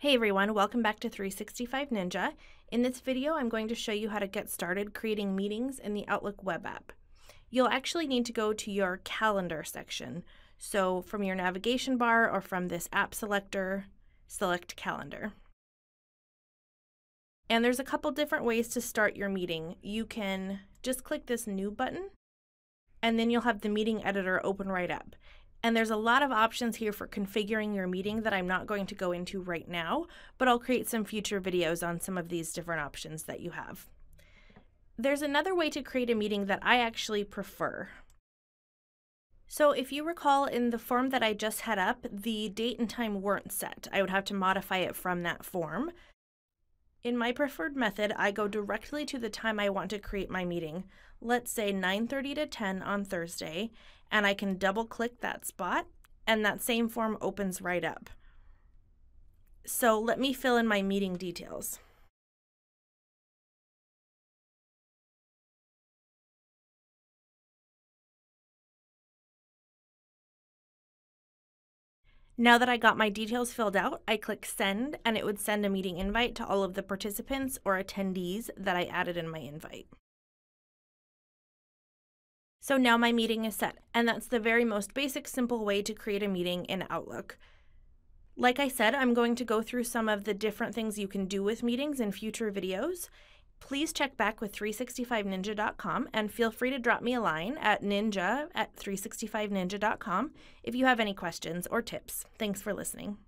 Hey everyone, welcome back to 365 Ninja. In this video, I'm going to show you how to get started creating meetings in the Outlook web app. You'll actually need to go to your calendar section. So from your navigation bar or from this app selector, select calendar. And there's a couple different ways to start your meeting. You can just click this new button and then you'll have the meeting editor open right up. And there's a lot of options here for configuring your meeting that I'm not going to go into right now, but I'll create some future videos on some of these different options that you have. There's another way to create a meeting that I actually prefer. So if you recall in the form that I just had up, the date and time weren't set. I would have to modify it from that form. In my preferred method, I go directly to the time I want to create my meeting. Let's say 9:30 to 10 on Thursday, and I can double click that spot and that same form opens right up. So let me fill in my meeting details. Now that I got my details filled out, I click send and it would send a meeting invite to all of the participants or attendees that I added in my invite. So now my meeting is set, and that's the very most basic, simple way to create a meeting in Outlook. Like I said, I'm going to go through some of the different things you can do with meetings in future videos. Please check back with 365ninja.com and feel free to drop me a line at ninja at 365ninja.com if you have any questions or tips. Thanks for listening.